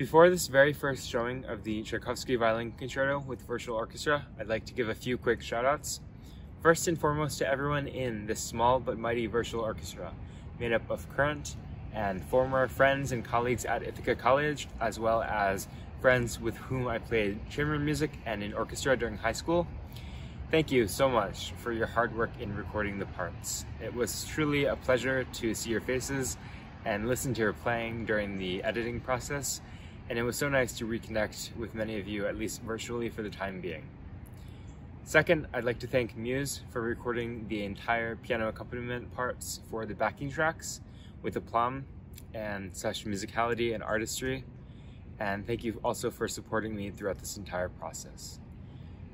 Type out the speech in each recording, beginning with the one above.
Before this very first showing of the Tchaikovsky Violin Concerto with Virtual Orchestra, I'd like to give a few quick shoutouts. First and foremost to everyone in this small but mighty virtual orchestra, made up of current and former friends and colleagues at Ithaca College, as well as friends with whom I played chamber music and in orchestra during high school. Thank you so much for your hard work in recording the parts. It was truly a pleasure to see your faces and listen to your playing during the editing process, and it was so nice to reconnect with many of you, at least virtually for the time being. Second, I'd like to thank Muse for recording the entire piano accompaniment parts for the backing tracks with aplomb and such musicality and artistry. And thank you also for supporting me throughout this entire process.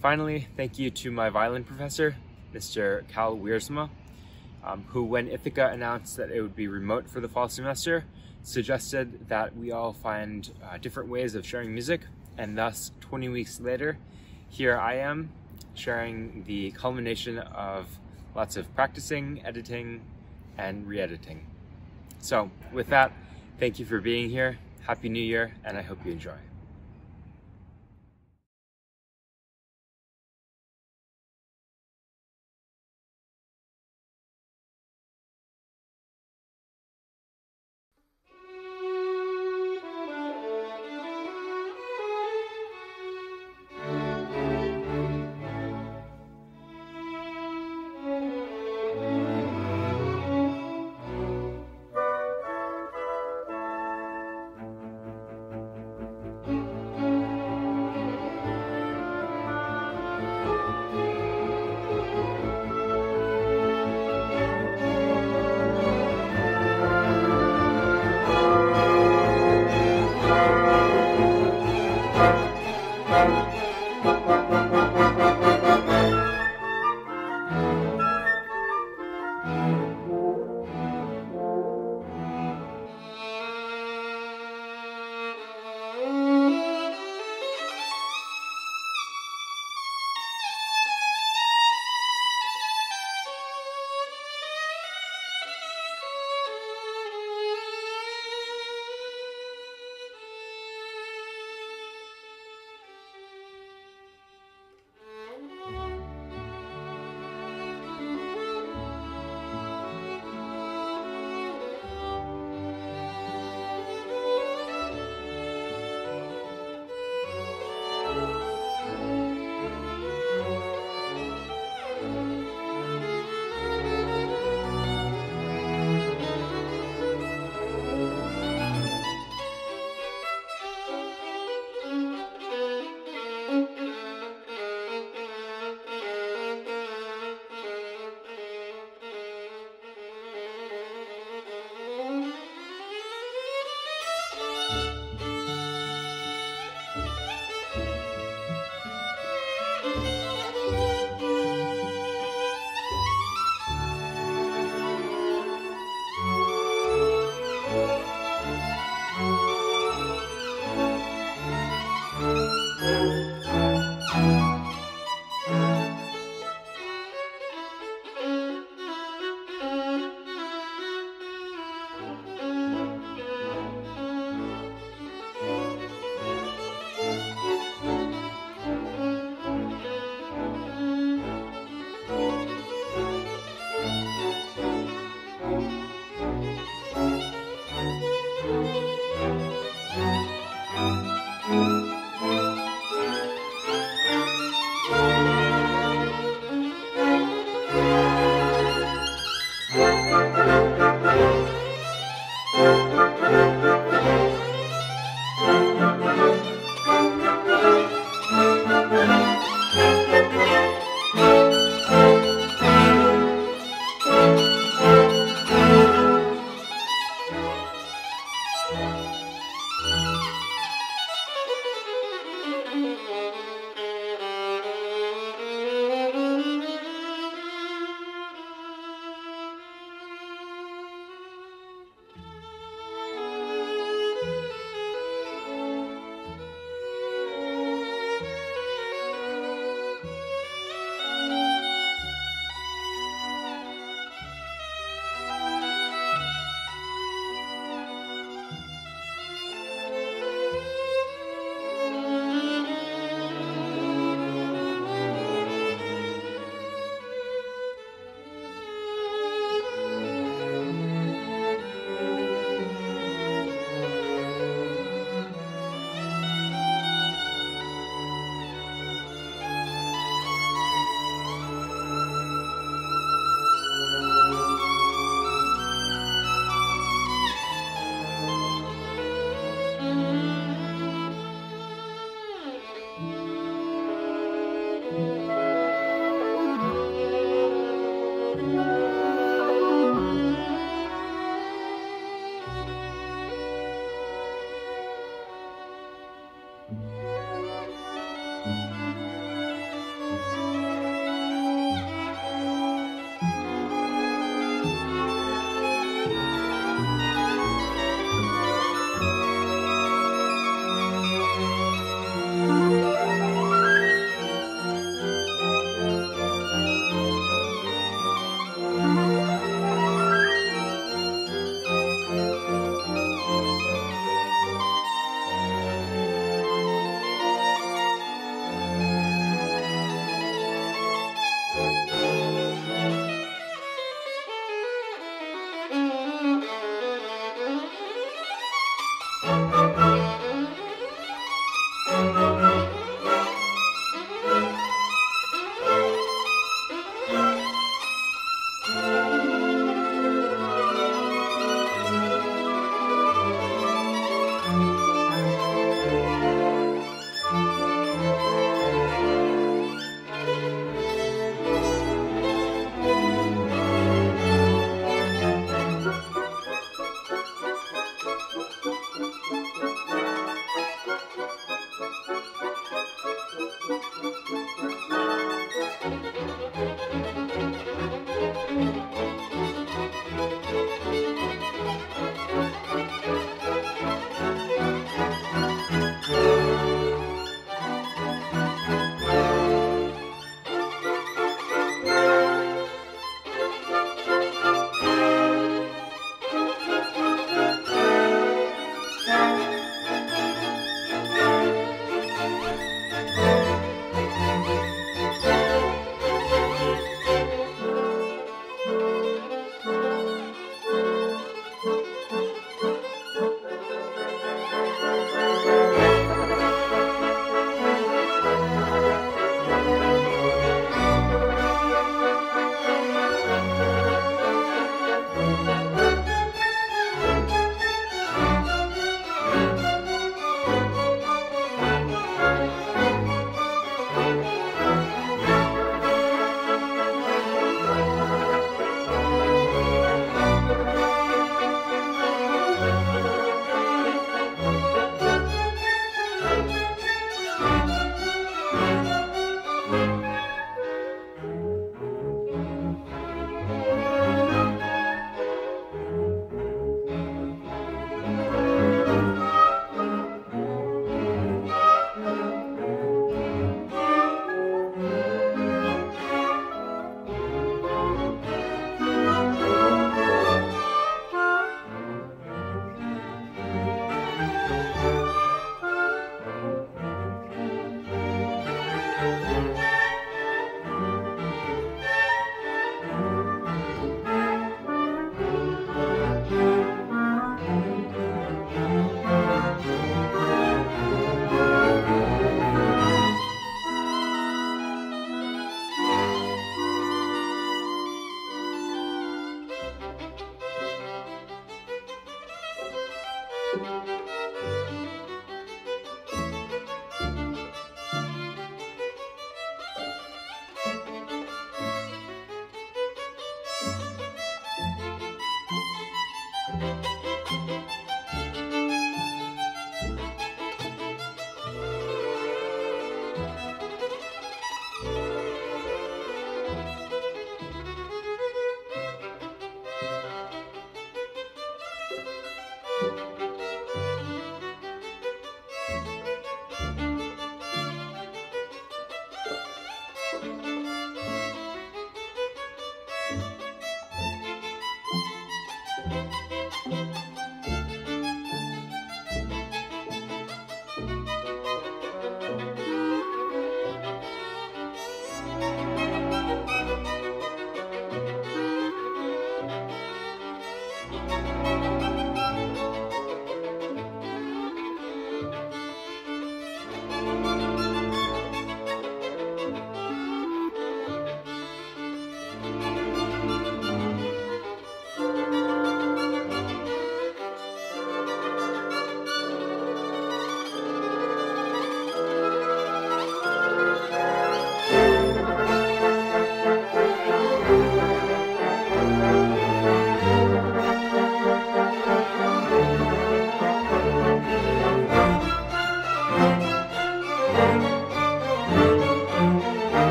Finally, thank you to my violin professor, Mr. Cal Wiersma, um, who when Ithaca announced that it would be remote for the fall semester, suggested that we all find uh, different ways of sharing music. And thus, 20 weeks later, here I am sharing the culmination of lots of practicing, editing, and re-editing. So with that, thank you for being here. Happy New Year, and I hope you enjoy.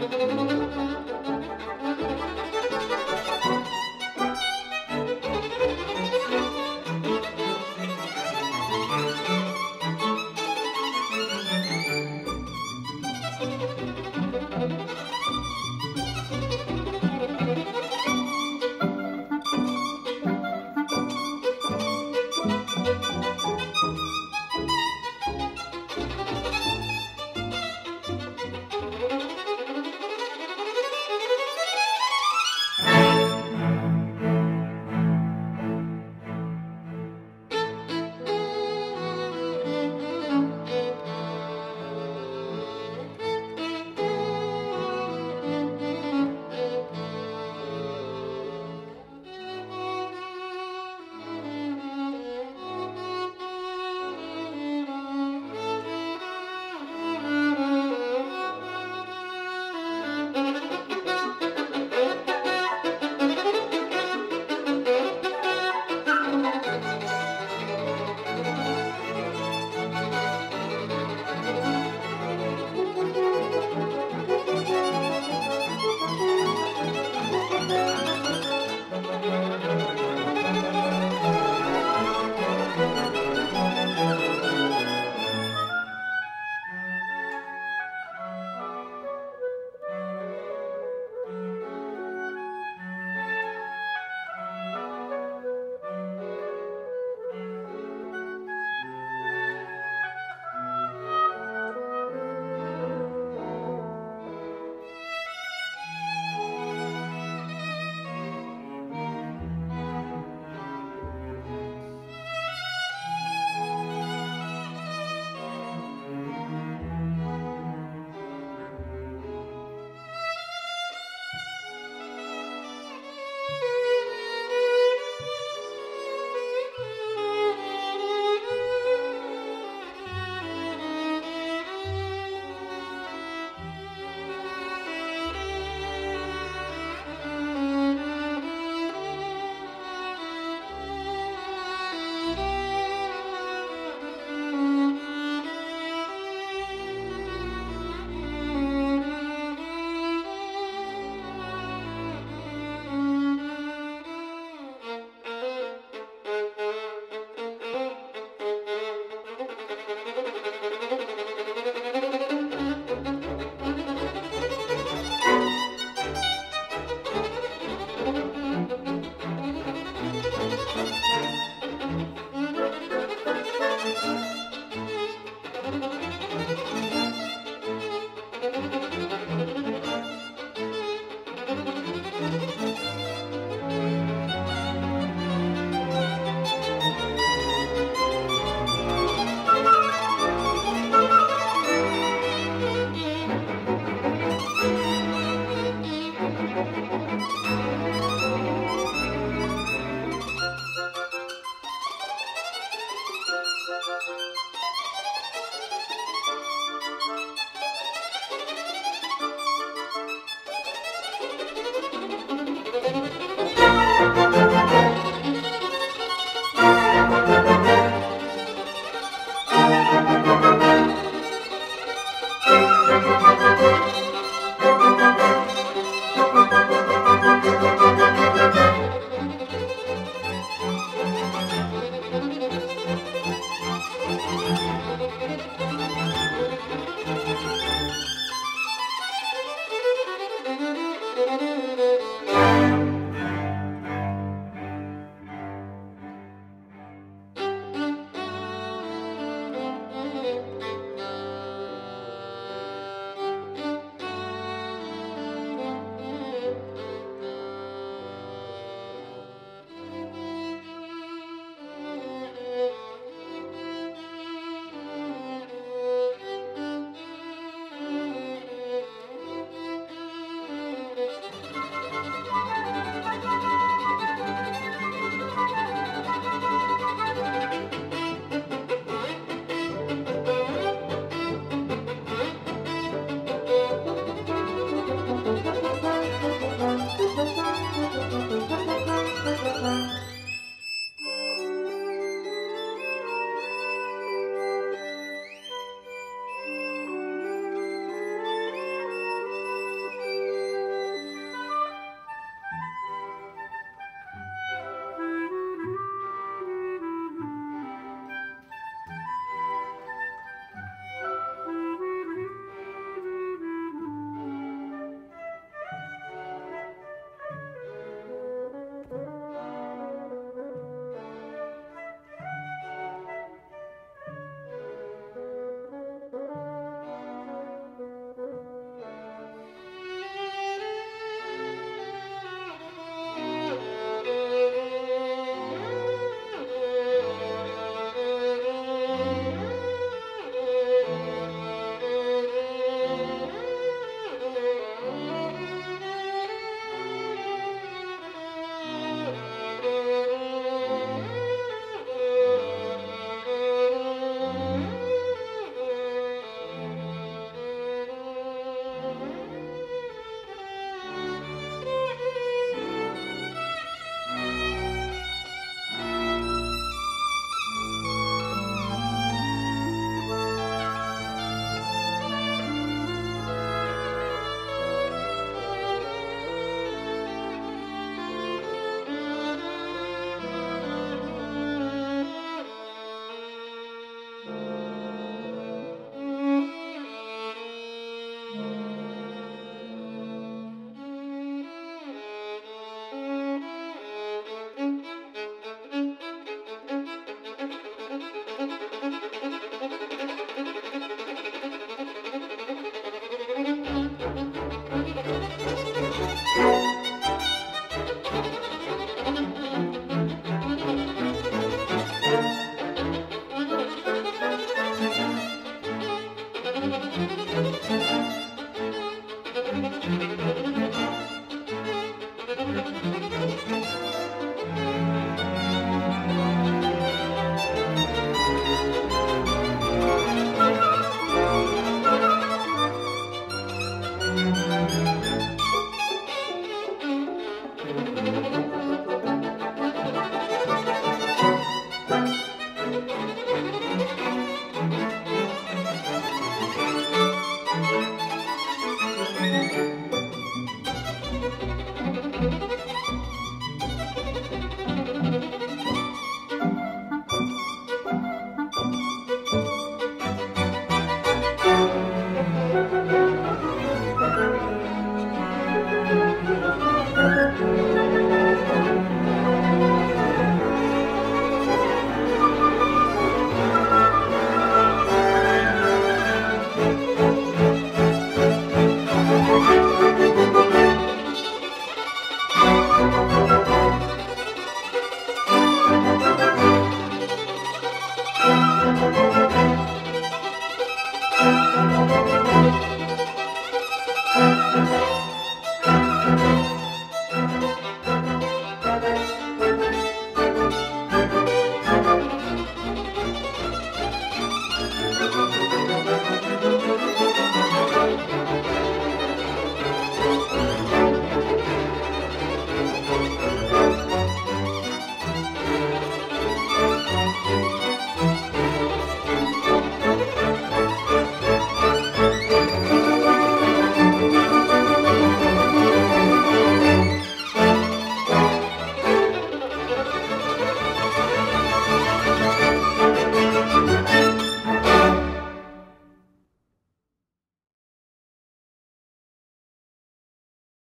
Música Música